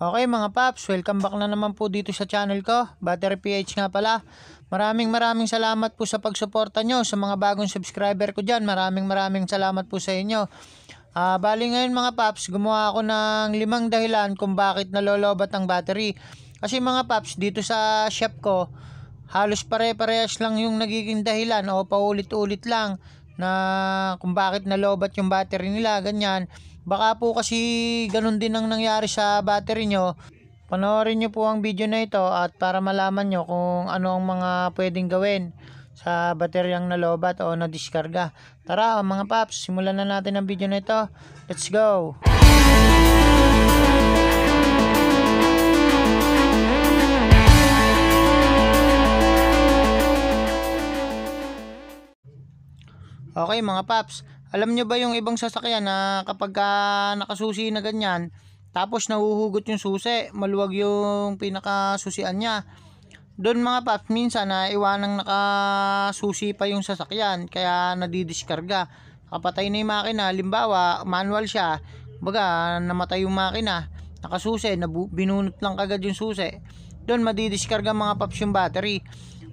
Okay mga paps, welcome back na naman po dito sa channel ko, Battery PH nga pala. Maraming maraming salamat po sa pagsuporta nyo sa mga bagong subscriber ko dyan. Maraming maraming salamat po sa inyo. Ah, bali ngayon mga paps, gumawa ako ng limang dahilan kung bakit nalolobat ang battery. Kasi mga paps, dito sa shop ko, halos pare-parehas lang yung nagiging dahilan o paulit-ulit lang na kung bakit nalobat yung battery nila, ganyan. Baka po kasi ganun din ang nangyari sa battery nyo. Panoorin nyo po ang video na ito at para malaman nyo kung ano ang mga pwedeng gawin sa bateryang nalobat o nadiskarga. Tara mga paps, simulan na natin ang video na ito. Let's go! Okay mga paps, alam nyo ba yung ibang sasakyan na kapag ka nakasusi na ganyan, tapos nahuhugot yung susi, maluwag yung pinakasusian niya. Doon mga paps, minsan na iwanang nakasusi pa yung sasakyan, kaya nadidiskarga. Kapatay na yung makina, limbawa, manual siya, baga namatay yung makina, nakasusi, binunot lang kagad yung susi. Doon madidiskarga mga paps yung battery.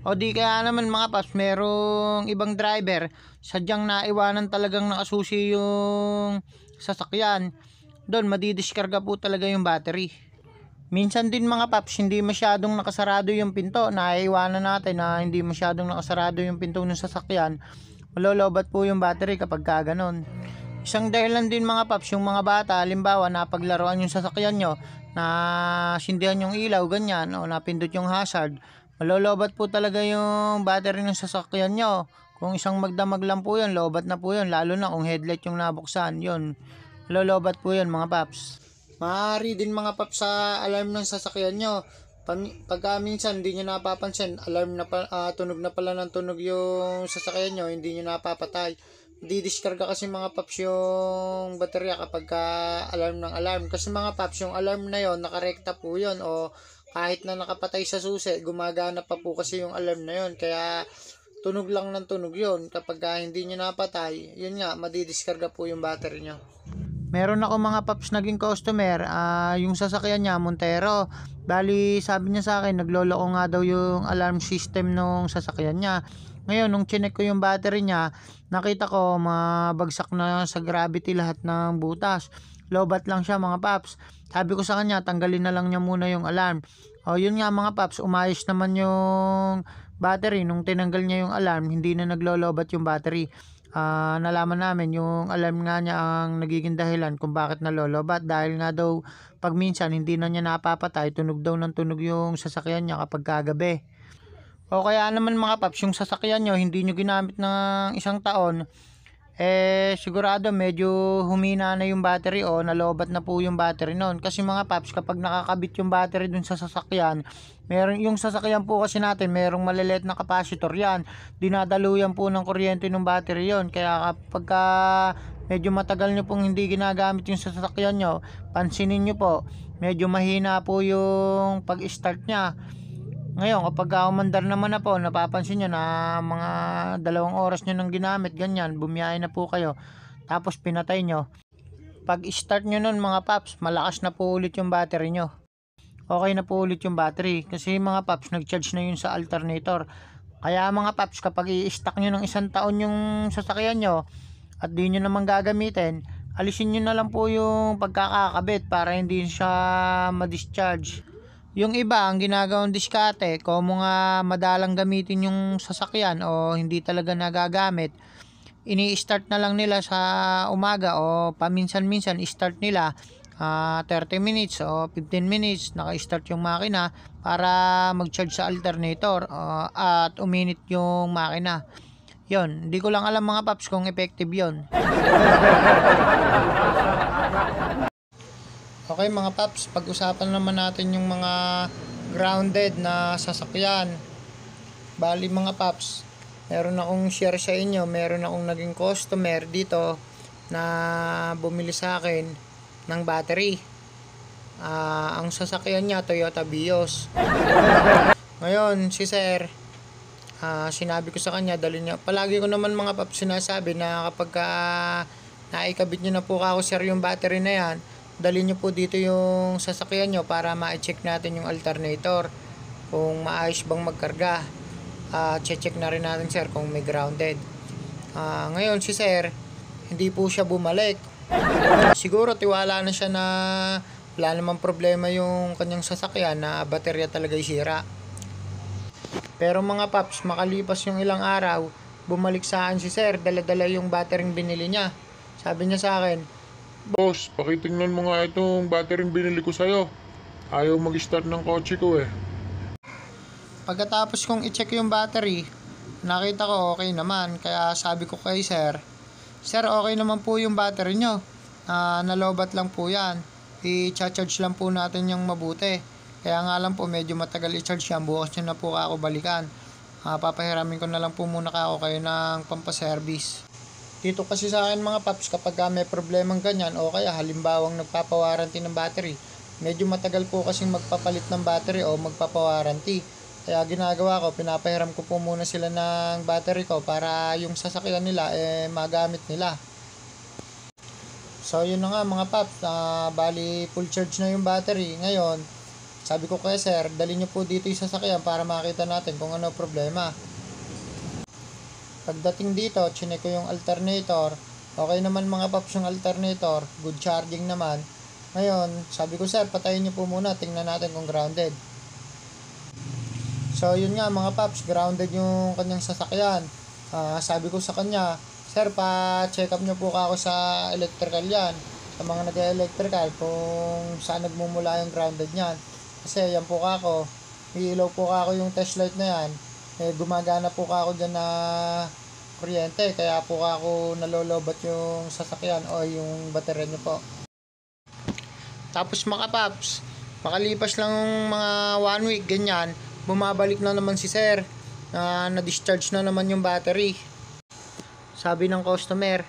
O di kaya naman mga paps, merong ibang driver, sadyang naiwanan talagang nakasusi yung sasakyan. Doon madidiskarga po talaga yung battery. Minsan din mga paps, hindi masyadong nakasarado yung pinto. Naiiwanan natin na hindi masyadong nakasarado yung pinto ng sasakyan. Malolobat po yung battery kapag ka ganun. Isang dahilan din mga paps, yung mga bata, halimbawa napaglaruan yung sasakyan nyo, na sindihan yung ilaw, ganyan, o napindot yung hazard, malolobat po talaga yung battery ng sasakyan nyo. Kung isang magdamag lang po yun, lobat na po yun, lalo na kung headlight yung nabuksan, yun. Malolobat po yun mga paps. Maaari din mga paps sa alarm ng sasakyan nyo. Pagka minsan hindi nyo napapansin, alarm na pa, ah, tunog na pala ng tunog yung sasakyan nyo, hindi nyo napapatay. Didiskarga kasi mga paps yung baterya kapag ka alarm ng alarm. Kasi mga paps, yung alarm na yon nakarekta po yon o kahit na nakapatay sa susi, gumagana pa po kasi yung alarm na yon Kaya tunog lang ng tunog yon Kapag ka hindi nyo napatay, yun nga, madidiskarga po yung battery nyo. Meron ako mga paps naging customer, ah yung sasakyan niya, Montero. Bali, sabi niya sa akin, nagloloko nga daw yung alarm system nung sasakyan niya. Ngayon, nung chinek ko yung battery niya, nakita ko mabagsak na sa gravity lahat ng butas. Lobat lang siya mga paps. Sabi ko sa kanya, tanggalin na lang niya muna yung alarm. O yun nga mga paps, umayos naman yung battery. Nung tinanggal niya yung alarm, hindi na naglolobat yung battery. Ah, nalaman namin yung alarm nga niya ang nagiging dahilan kung bakit nalolobat dahil nga daw pag minsan hindi na niya napapatay tunog daw ng tunog yung sasakyan niya kapag kagabi o kaya naman mga paps yung sasakyan nyo hindi nyo ginamit ng isang taon eh sigurado medyo humina na yung battery o nalobat na po yung battery noon. Kasi mga paps kapag nakakabit yung battery dun sa sasakyan meron yung sasakyan po kasi natin merong malilit na capacitor yan. Dinadaluyan po ng kuryente ng battery yon kaya kapag ka medyo matagal nyo pong hindi ginagamit yung sasakyan nyo pansinin nyo po medyo mahina po yung pag start nya ngayon, kapag umandar naman na po, napapansin nyo na mga dalawang oras nyo nang ginamit, ganyan, bumiyahe na po kayo, tapos pinatay nyo. Pag start nyo nun mga paps, malakas na po ulit yung battery nyo. Okay na po ulit yung battery, kasi mga paps, nag-charge na yun sa alternator. Kaya mga paps, kapag i-stack nyo ng isang taon yung sasakyan nyo, at di nyo naman gagamitin, alisin nyo na lang po yung pagkakakabit para hindi siya ma-discharge. Yung iba, ang ginagawang diskate, kung mga madalang gamitin yung sasakyan o hindi talaga nagagamit, ini-start na lang nila sa umaga o paminsan-minsan start nila ah, 30 minutes o 15 minutes naka-start yung makina para mag-charge sa alternator ah, at uminit yung makina. Yon, hindi ko lang alam mga paps kung effective yon. Okay mga paps, pag-usapan naman natin yung mga grounded na sasakyan. Bali mga paps, meron akong share sa inyo, meron akong naging customer dito na bumili sa akin ng battery. Ah, ang sasakyan niya Toyota Vios. Ngayon, si sir, ah, sinabi ko sa kanya, dali niya. Palagi ko naman mga paps sinasabi na kapag ka naikabit niyo na po ako sir yung battery na yan, dali nyo po dito yung sasakyan nyo para ma-check natin yung alternator kung maayos bang magkarga. Ah, check na rin natin sir kung may grounded. Ah, ngayon si sir, hindi po siya bumalik. Siguro tiwala na siya na wala namang problema yung kanyang sasakyan na baterya talaga sira. Pero mga paps, makalipas yung ilang araw, bumalik sa akin si sir, dala-dala yung battery binili niya. Sabi niya sa akin, Boss, pakitingnan mo nga itong battery binili ko sa'yo. Ayaw mag-start ng kotse ko eh. pagkatapos kong i-check yung battery, nakita ko okay naman. Kaya sabi ko kay sir, Sir, okay naman po yung battery nyo. Ah, nalobat lang po yan. I-charge lang po natin yung mabuti. Kaya nga lang po, medyo matagal i-charge yan. Bukas nyo na po ako balikan. Ah, papahiramin ko na lang po muna ako kayo ng pampaservice. Dito kasi sa akin mga paps, kapag ah, may problemang ganyan, o kaya halimbawang nagpapawaranty ng battery, medyo matagal po kasing magpapalit ng battery o magpapawaranty. Kaya ginagawa ko, pinapahiram ko po muna sila ng battery ko para yung sasakyan nila eh magamit nila. So yun na nga mga paps, ah, bali full charge na yung battery. Ngayon, sabi ko kay sir, dali nyo po dito yung sasakyan para makita natin kung ano problema. Pagdating dito, chinek ko yung alternator. Okay naman mga paps yung alternator. Good charging naman. Ngayon, sabi ko sir, patayin nyo po muna. Tingnan natin kung grounded. So yun nga mga paps, grounded yung kanyang sasakyan. Ah, sabi ko sa kanya, sir, pa-check up nyo po ako sa electrical yan. Sa mga nag-electrical kung saan nagmumula yung grounded niyan. Kasi yan po kako, ilaw po kako yung test light na yan. Eh, gumagana po kako dyan na kuryente. Kaya po kako nalolobat yung sasakyan o yung baterya nyo po. Tapos mga paps, makalipas lang mga one week, ganyan, bumabalik na naman si sir na na-discharge na naman yung battery. Sabi ng customer,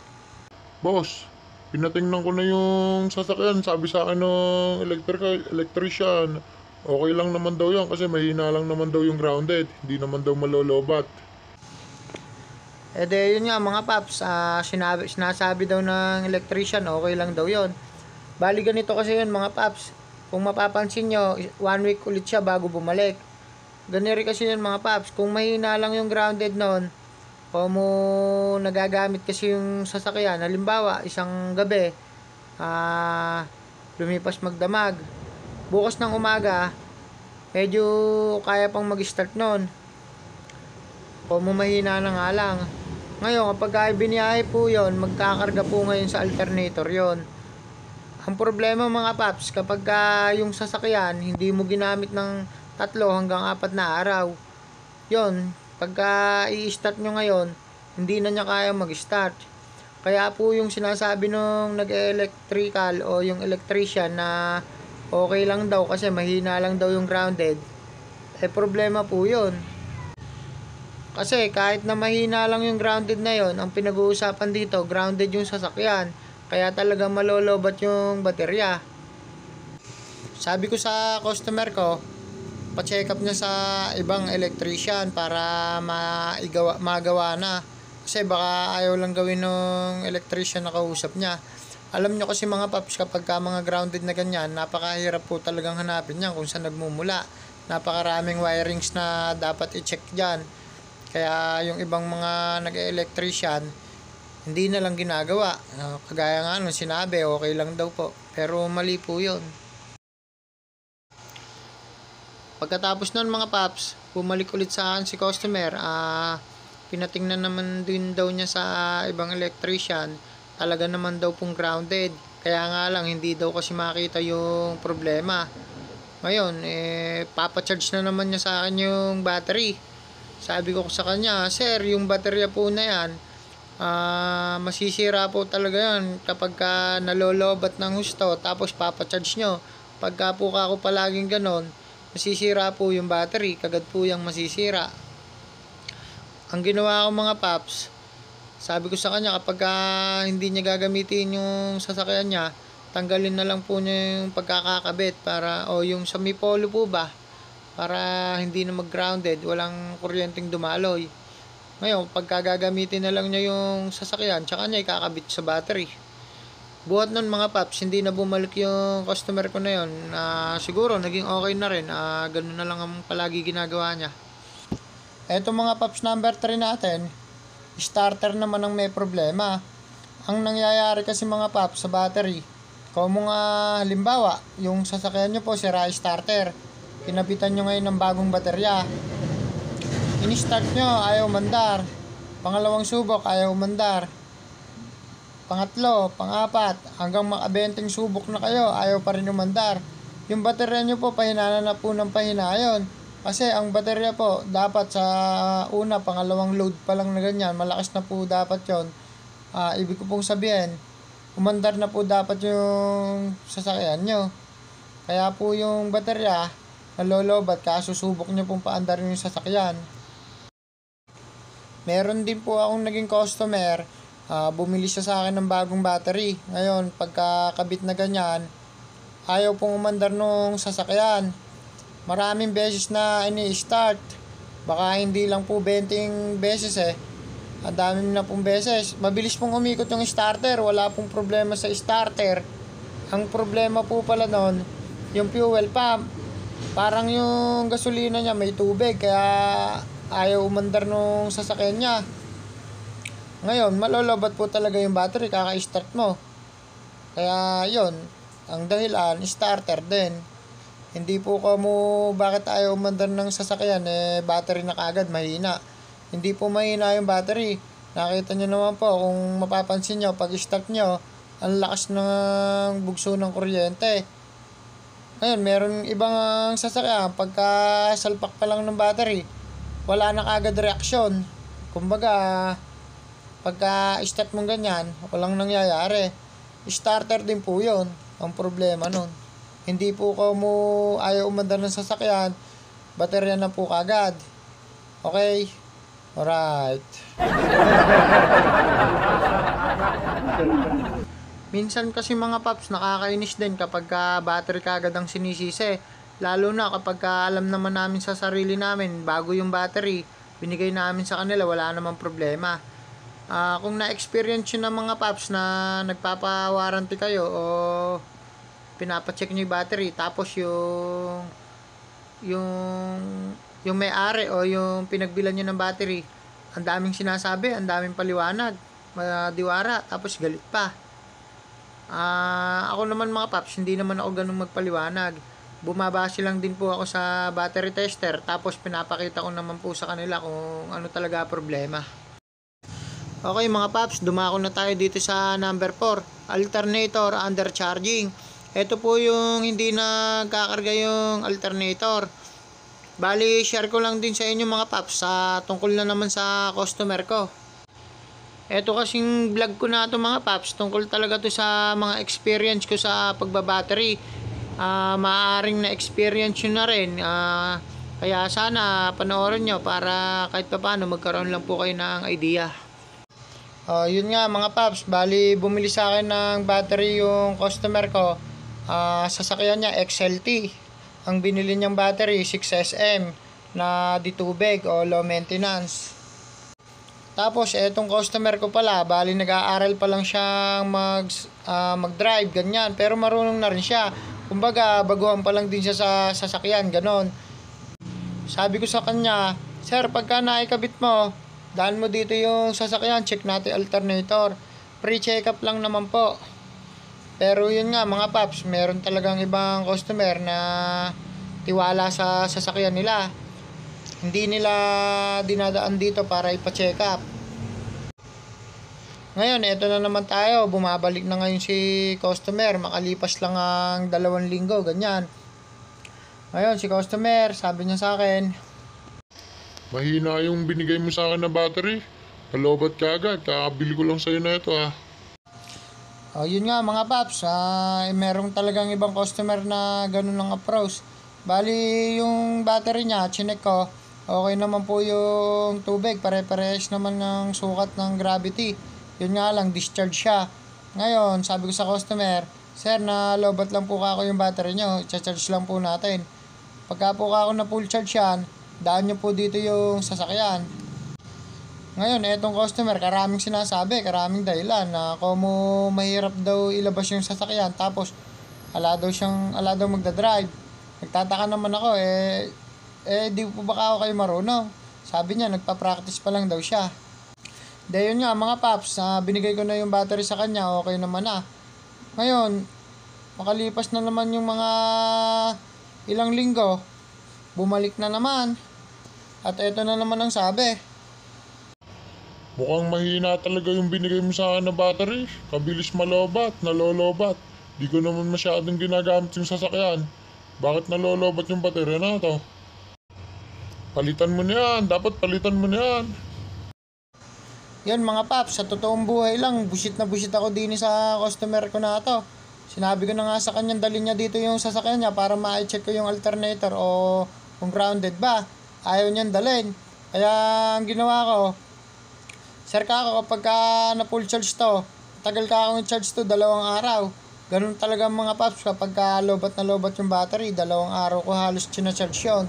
Boss, pinatingnan ko na yung sasakyan. Sabi sa akin ng electrical, electrician, okay lang naman daw yan kasi mahina lang naman daw yung grounded. Hindi naman daw malolobat. eh de yun nga mga paps, ah, sinabi, sinasabi daw ng electrician, okay lang daw yon. Bali ganito kasi yun mga paps, kung mapapansin nyo, one week ulit siya bago bumalik. Ganito kasi yun mga paps, kung mahina lang yung grounded noon, o nagagamit kasi yung sasakyan, halimbawa, isang gabi, ah, lumipas magdamag. Bukas ng umaga, medyo kaya pang mag-start noon. O mahina na nga lang. Ngayon, kapag ay biniyahe po yon magkakarga po ngayon sa alternator yon Ang problema mga paps, kapag ah, yung sasakyan, hindi mo ginamit ng tatlo hanggang apat na araw, yon pagka i-start nyo ngayon, hindi na niya kaya mag-start. Kaya po yung sinasabi nung nag-electrical o yung electrician na okay lang daw kasi mahina lang daw yung grounded, eh problema po yun. Kasi kahit na mahina lang yung grounded na yon, ang pinag-uusapan dito, grounded yung sasakyan. Kaya talagang malolobat yung baterya. Sabi ko sa customer ko, pa-check up niya sa ibang electrician para maigawa, magawa na. Kasi baka ayaw lang gawin ng electrician na kausap niya. Alam nyo kasi mga paps, kapag ka mga grounded na ganyan, napakahirap po talagang hanapin yan kung saan nagmumula. Napakaraming wirings na dapat i-check dyan. Kaya yung ibang mga nag-electrician, hindi na lang ginagawa. Ah, kagaya nga nung sinabi, okay lang daw po. Pero mali po yun. Pagkatapos nun mga paps, bumalik ulit sa akin si customer. Ah, pinatingnan naman din daw niya sa ibang electrician. Talaga naman daw pong grounded. Kaya nga lang, hindi daw kasi makita yung problema. Ngayon, eh, papacharge na naman niya sa akin yung battery. Sabi ko sa kanya, Sir, yung baterya po na yan, ah, masisira po talaga yan kapag ka nalolobat ng husto tapos papacharge nyo. Pagka po ako palaging ganon, masisira po yung battery, kagad po yung masisira. Ang ginawa ko mga paps, sabi ko sa kanya kapag ah, hindi niya gagamitin yung sasakyan niya, tanggalin na lang po niya yung pagkakakabit para o yung sa may polo po ba para hindi na mag-grounded, walang kuryenteng dumaloy. Ngayon, pagka gagamitin na lang niya yung sasakyan, tsaka niya ikakabit sa battery. Buhat nun mga paps, hindi na bumalik yung customer ko na yon. na siguro naging okay na rin. Ah, ganun na lang ang palagi ginagawa niya. Eto mga paps number 3 natin, starter naman ang may problema. Ang nangyayari kasi mga paps sa battery, kung mga halimbawa, yung sasakyan nyo po sira starter, kinabitan nyo ngayon ng bagong baterya, in-start nyo, ayaw mandar. Pangalawang subok, ayaw mandar. Pangatlo, pangapat, hanggang makabenting subok na kayo, ayaw pa rin umandar. Yung baterya nyo po, pahinana na po ng pahina yun. Kasi ang baterya po, dapat sa una, pangalawang load pa lang na ganyan, malakas na po dapat yon. Ah, ibig ko pong sabihin, umandar na po dapat yung sasakyan nyo. Kaya po yung baterya, nalolobat, kasusubok nyo pong paandar yung sasakyan. Meron din po akong naging customer, ah, bumili siya sa akin ng bagong battery. Ngayon, pagkakabit na ganyan, ayaw pong umandar nung sasakyan. Maraming beses na ini-start. Baka hindi lang po 20 beses eh. Ang dami na pong beses. Mabilis pong umikot yung starter. Wala pong problema sa starter. Ang problema po pala nun, yung fuel pump. Parang yung gasolina niya may tubig. Kaya ayaw umandar nung sasakyan niya. Ngayon, malolobat po talaga yung battery kaka-start mo. Kaya yon ang dahilan, starter din. Hindi po ko mo bakit ayaw umandar ng sasakyan, eh battery na kagad, mahina. Hindi po mahina yung battery. Nakita nyo naman po, kung mapapansin nyo, pag start nyo, ang lakas ng bugso ng kuryente. Ngayon, meron ibang sasakyan, pagka salpak pa lang ng battery, wala na kagad reaksyon. Kumbaga, pagka start mong ganyan, walang nangyayari. Starter din po yun, ang problema nun. Hindi po ko mo ayaw umandar ng sasakyan, baterya na po kagad. Okay? Alright. Minsan kasi mga paps, nakakainis din kapag ka battery kagad ang sinisisi. Lalo na kapag ka alam naman namin sa sarili namin, bago yung battery, binigay namin sa kanila, wala namang problema. Ah, kung na-experience nyo ng mga paps na nagpapa-warranty kayo o pinapacheck nyo yung battery, tapos yung yung yung may-ari o yung pinagbilan nyo ng battery, ang daming sinasabi, ang daming paliwanag, madiwara, tapos galit pa. Ah, ako naman mga paps, hindi naman ako ganun magpaliwanag. Bumabase lang din po ako sa battery tester, tapos pinapakita ko naman po sa kanila kung ano talaga problema. Okay mga paps, dumako na tayo dito sa number 4, alternator undercharging. Ito po yung hindi nagkakarga yung alternator. Bali, share ko lang din sa inyo mga paps sa tungkol na naman sa customer ko. Ito kasing vlog ko na ito mga paps, tungkol talaga to sa mga experience ko sa pagbabattery. Ah, maaaring na experience nyo na rin. Ah, kaya sana panoorin nyo para kahit pa paano magkaroon lang po kayo ng idea. Ah, yun nga mga paps, bali bumili sa akin ng battery yung customer ko. Ah, sasakyan niya XLT. Ang binili niyang battery 6SM na di tubig o low maintenance. Tapos etong customer ko pala, bali nag-aaral pa lang siyang mag ah, mag-drive ganyan, pero marunong na rin siya. Kumbaga, baguhan pa lang din siya sa sasakyan, ganon. Sabi ko sa kanya, Sir, pagka naikabit mo, daan mo dito yung sasakyan, check natin alternator. Pre-check up lang naman po. Pero yun nga mga paps, meron talagang ibang customer na tiwala sa sasakyan nila. Hindi nila dinadaan dito para ipa-check up. Ngayon, eto na naman tayo. Bumabalik na ngayon si customer. Makalipas lang ang dalawang linggo, ganyan. Ngayon, si customer, sabi niya sa akin, Mahina yung binigay mo sa akin na battery. Nalobat ka agad. Kakabili ko lang sa'yo na ito ah. Oh, yun nga mga paps, ah, eh, merong talagang ibang customer na ganun ang approach. Bali, yung battery niya, chinek ko, okay naman po yung tubig, pare-pares naman ng sukat ng gravity. Yun nga lang, discharge siya. Ngayon, sabi ko sa customer, Sir, na lobat lang po ako yung battery nyo, charge lang po natin. Pagka po ako na full charge yan, daan nyo po dito yung sasakyan. Ngayon, etong customer, karaming sinasabi, karaming dahilan na kung mahirap daw ilabas yung sasakyan tapos ala daw siyang, ala daw magdadrive. Nagtataka naman ako, eh, eh, di po baka ako kayo marunong. Sabi niya, nagpa-practice pa lang daw siya. De yun nga, mga paps, na binigay ko na yung battery sa kanya, okay naman na. Ngayon, makalipas na naman yung mga ilang linggo, bumalik na naman. At eto na naman ang sabi. Mukhang mahina talaga yung binigay mo sa akin na battery. Kabilis malobat, nalolobat. Di ko naman masyadong ginagamit yung sasakyan. Bakit nalolobat yung baterya na to? Palitan mo na yan. Dapat palitan mo na yan. Mga paps, sa totoong buhay lang, busit na busit ako din sa customer ko na to. Sinabi ko na nga sa kanya, dalhin niya dito yung sasakyan niya para ma-check ko yung alternator o kung grounded ba. Ayaw niyan dalhin. Kaya ang ginawa ko, Sir kako, kapag ka na full charge to, tagal ka akong charge to, dalawang araw. Ganun talaga mga paps, kapag ka lobat na lobat yung battery, dalawang araw ko halos charge yun.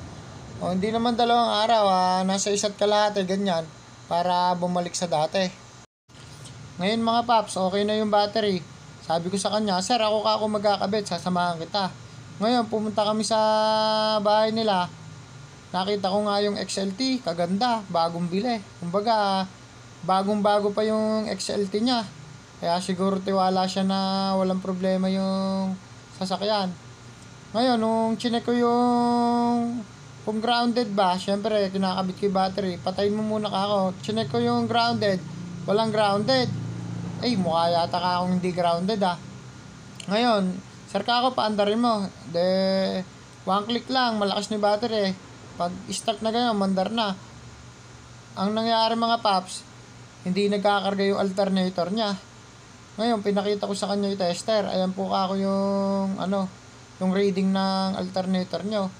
O, hindi naman dalawang araw, ah, nasa isa't kalahati, ganyan, para bumalik sa dati. Ngayon mga paps, okay na yung battery. Sabi ko sa kanya, Sir, ako ka ako magkakabit, sasamahan kita. Ngayon, pumunta kami sa bahay nila. Nakita ko nga yung XLT, kaganda, bagong bili. Kumbaga, bagong-bago pa yung XLT niya. Kaya siguro tiwala siya na walang problema yung sasakyan. Ngayon, nung chinek ko yung kung grounded ba, syempre, kinakabit ko yung battery. Patayin mo muna ako. Chinek ko yung grounded. Walang grounded. Ay, mukha yata ka akong hindi grounded ah. Ngayon, sir ka ako, paandarin mo. De, one click lang, malakas yung battery. Pag start na ganyan, mandar na. Ang nangyari mga paps, hindi nagkakarga yung alternator niya. Ngayon, pinakita ko sa kanya yung tester. Ayan po ako yung, ano, yung reading ng alternator nyo.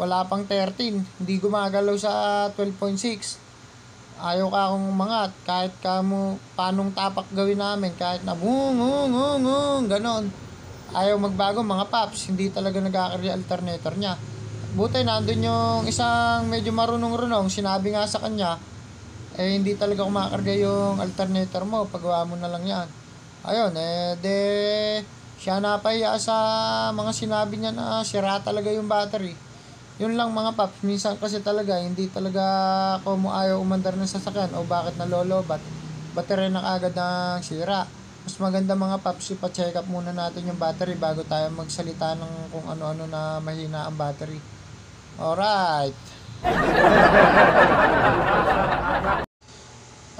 Wala pang 13. Hindi gumagalaw sa 12.6. Ayaw ka akong umangat. Kahit ka mo, panong tapak gawin namin. Kahit na, ngung, ngung, ngung, ngung, ganon. Ayaw magbago mga paps. Hindi talaga nagkakarga yung alternator niya. Buti nandun yung isang medyo marunong-runong. Sinabi nga sa kanya, eh hindi talaga kumakarga yung alternator mo, pagawa mo na lang yan. Ayun, eh, de, siya napahiya sa mga sinabi niya na sira talaga yung battery. Yun lang mga paps, minsan kasi talaga, hindi talaga ako mo ayaw umandar ng sasakyan o bakit nalolobat. Battery na agad ng sira. Mas maganda mga paps, ipa-check up muna natin yung battery bago tayo magsalita ng kung ano-ano na mahina ang battery. Alright.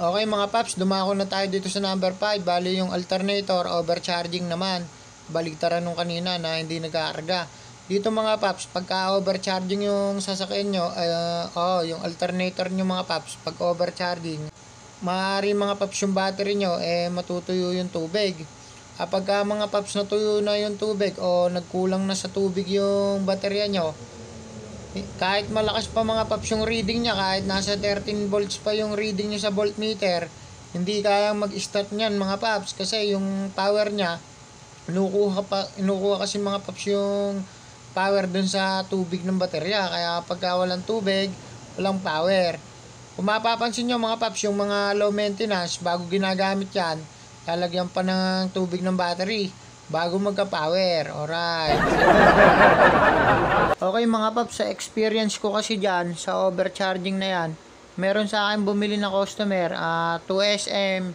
Okay mga paps, dumako na tayo dito sa number 5. Bali yung alternator, overcharging naman. Baligtaran nung kanina na hindi nagkakarga. Dito mga paps, pagka overcharging yung sasakyan nyo, uh, oh, yung alternator nyo mga paps, pag overcharging, maaari mga paps yung battery nyo, eh matutuyo yung tubig. Kapag uh, mga paps natuyo na yung tubig o nagkulang na sa tubig yung baterya nyo, kahit malakas pa mga paps yung reading niya, kahit nasa 13 volts pa yung reading niya sa voltmeter, hindi kayang mag-start niyan mga paps kasi yung power niya, inukuha, pa, inukuha kasi mga paps yung power dun sa tubig ng baterya. Kaya pagka walang tubig, walang power. Kung mapapansin nyo mga paps, yung mga low maintenance, bago ginagamit yan, lalagyan pa ng tubig ng battery bago magka-power. Alright. okay mga paps, sa experience ko kasi dyan, sa overcharging na yan, meron sa akin bumili na customer, uh, 2SM,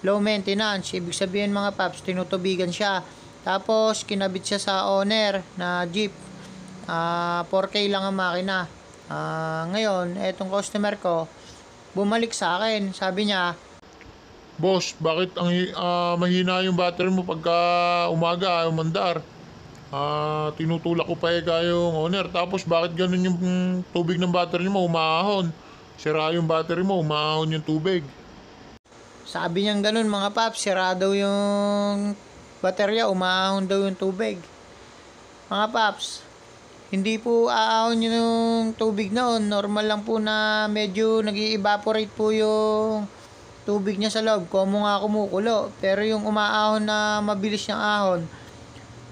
low maintenance. Ibig sabihin mga paps, tinutubigan siya. Tapos, kinabit siya sa owner na jeep. Uh, 4K lang ang makina. Uh, ngayon, etong customer ko, bumalik sa akin. Sabi niya, Boss, bakit ang uh, mahina yung battery mo pagka umaga, umandar? Ah, tinutulak ko pa eh yung owner. Tapos bakit ganun yung tubig ng battery mo umahon? Sira yung battery mo, umahon yung tubig. Sabi niyang ganun mga paps, sira daw yung baterya, umahon daw yung tubig. Mga paps, hindi po aahon yung tubig noon. Normal lang po na medyo nag evaporate po yung tubig niya sa loob, komo nga kumukulo. Pero yung umaahon na mabilis niyang ahon,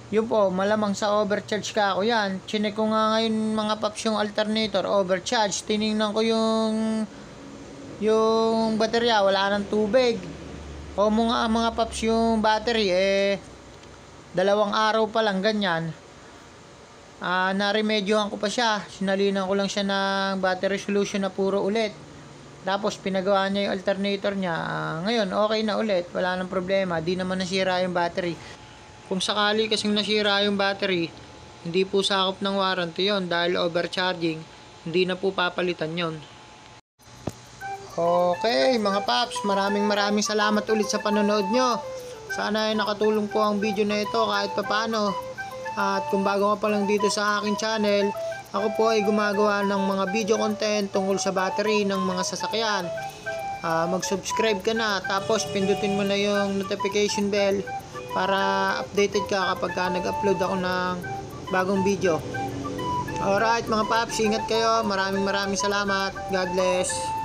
yun po, malamang sa overcharge ka ako yan. Chinek ko nga ngayon mga paps yung alternator, overcharge. Tiningnan ko yung yung baterya, wala nang tubig. O mga mga paps yung battery, eh, dalawang araw pa lang ganyan. Ah, naremedyohan ko pa siya. Sinalinan ko lang siya ng battery solution na puro ulit. Tapos pinagawa niya yung alternator niya. Ah, ngayon, okay na ulit. Wala nang problema. Di naman nasira yung battery. Kung sakali kasing nasira yung battery, hindi po sakop ng warranty yon dahil overcharging. Hindi na po papalitan yon. Okay, mga paps, maraming maraming salamat ulit sa panonood nyo. Sana ay nakatulong po ang video na ito kahit papano. At kung bago ka pa lang dito sa aking channel, ako po ay gumagawa ng mga video content tungkol sa battery ng mga sasakyan. Ah, mag-subscribe ka na, tapos pindutin mo na yung notification bell para updated ka kapag ka nag-upload ako ng bagong video. Alright mga paps, ingat kayo. Maraming maraming salamat. God bless.